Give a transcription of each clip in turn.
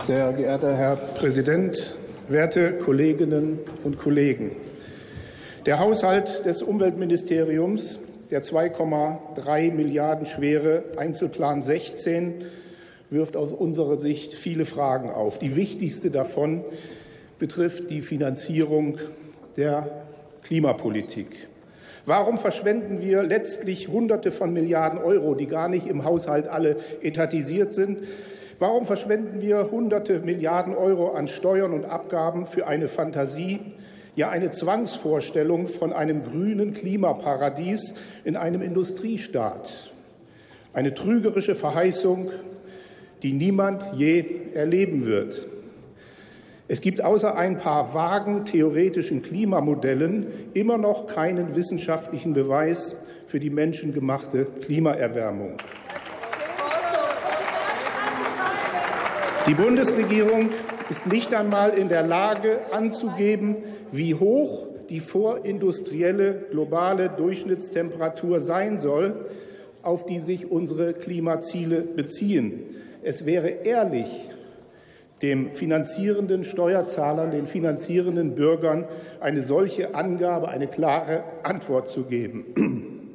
Sehr geehrter Herr Präsident, werte Kolleginnen und Kollegen! Der Haushalt des Umweltministeriums, der 2,3 Milliarden schwere Einzelplan 16, wirft aus unserer Sicht viele Fragen auf. Die wichtigste davon betrifft die Finanzierung der Klimapolitik. Warum verschwenden wir letztlich Hunderte von Milliarden Euro, die gar nicht im Haushalt alle etatisiert sind? Warum verschwenden wir Hunderte Milliarden Euro an Steuern und Abgaben für eine Fantasie, ja eine Zwangsvorstellung von einem grünen Klimaparadies in einem Industriestaat? Eine trügerische Verheißung, die niemand je erleben wird. Es gibt außer ein paar vagen theoretischen Klimamodellen immer noch keinen wissenschaftlichen Beweis für die menschengemachte Klimaerwärmung. Die Bundesregierung ist nicht einmal in der Lage anzugeben, wie hoch die vorindustrielle globale Durchschnittstemperatur sein soll, auf die sich unsere Klimaziele beziehen. Es wäre ehrlich, dem finanzierenden Steuerzahlern, den finanzierenden Bürgern eine solche Angabe, eine klare Antwort zu geben.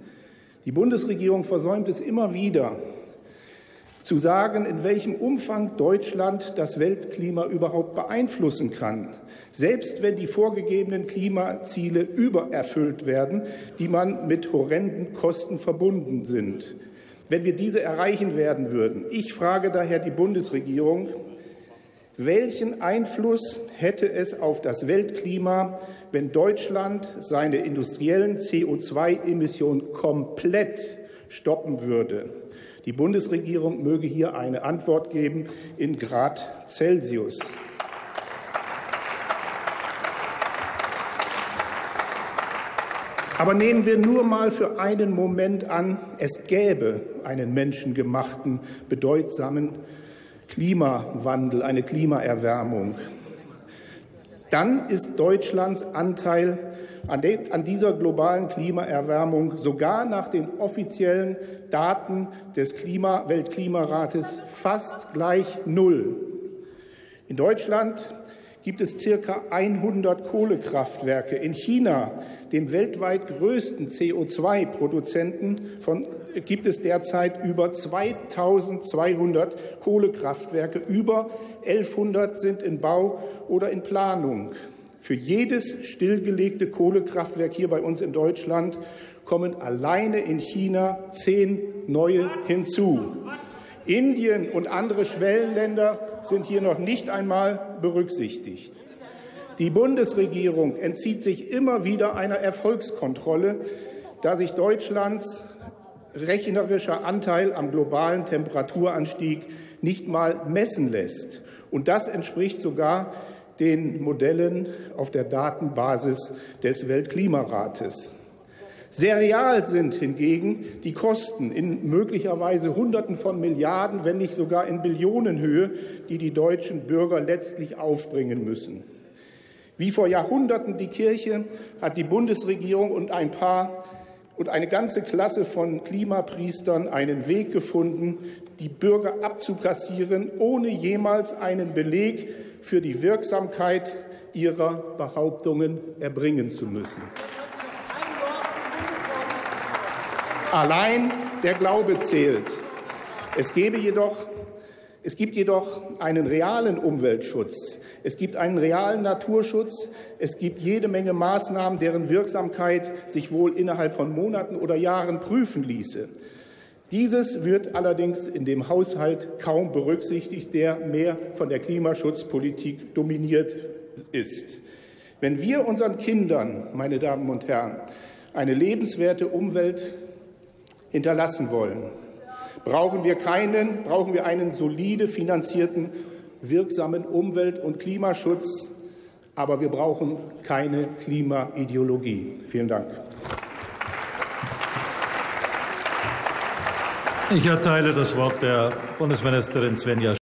Die Bundesregierung versäumt es immer wieder, zu sagen, in welchem Umfang Deutschland das Weltklima überhaupt beeinflussen kann, selbst wenn die vorgegebenen Klimaziele übererfüllt werden, die man mit horrenden Kosten verbunden sind. Wenn wir diese erreichen werden würden, ich frage daher die Bundesregierung, welchen Einfluss hätte es auf das Weltklima, wenn Deutschland seine industriellen CO2-Emissionen komplett stoppen würde? Die Bundesregierung möge hier eine Antwort geben in Grad Celsius. Aber nehmen wir nur mal für einen Moment an, es gäbe einen menschengemachten, bedeutsamen Klimawandel, eine Klimaerwärmung, dann ist Deutschlands Anteil an, dieser globalen Klimaerwärmung sogar nach den offiziellen Daten des Klima Weltklimarates fast gleich Null. In Deutschland gibt es circa 100 Kohlekraftwerke. In China dem weltweit größten CO2-Produzenten, gibt es derzeit über 2200 Kohlekraftwerke. Über 1100 sind in Bau oder in Planung. Für jedes stillgelegte Kohlekraftwerk hier bei uns in Deutschland kommen alleine in China zehn neue hinzu. Indien und andere Schwellenländer sind hier noch nicht einmal berücksichtigt. Die Bundesregierung entzieht sich immer wieder einer Erfolgskontrolle, da sich Deutschlands rechnerischer Anteil am globalen Temperaturanstieg nicht mal messen lässt. Und das entspricht sogar den Modellen auf der Datenbasis des Weltklimarates. Sehr real sind hingegen die Kosten in möglicherweise Hunderten von Milliarden, wenn nicht sogar in Billionenhöhe, die die deutschen Bürger letztlich aufbringen müssen. Wie vor Jahrhunderten die Kirche hat die Bundesregierung und ein paar und eine ganze Klasse von Klimapriestern einen Weg gefunden, die Bürger abzukassieren, ohne jemals einen Beleg für die Wirksamkeit ihrer Behauptungen erbringen zu müssen. Allein der Glaube zählt. Es gebe jedoch es gibt jedoch einen realen Umweltschutz. Es gibt einen realen Naturschutz. Es gibt jede Menge Maßnahmen, deren Wirksamkeit sich wohl innerhalb von Monaten oder Jahren prüfen ließe. Dieses wird allerdings in dem Haushalt kaum berücksichtigt, der mehr von der Klimaschutzpolitik dominiert ist. Wenn wir unseren Kindern, meine Damen und Herren, eine lebenswerte Umwelt hinterlassen wollen, brauchen wir keinen, brauchen wir einen solide finanzierten, wirksamen Umwelt- und Klimaschutz. Aber wir brauchen keine Klimaideologie. Vielen Dank. Ich erteile das Wort der Bundesministerin Svenja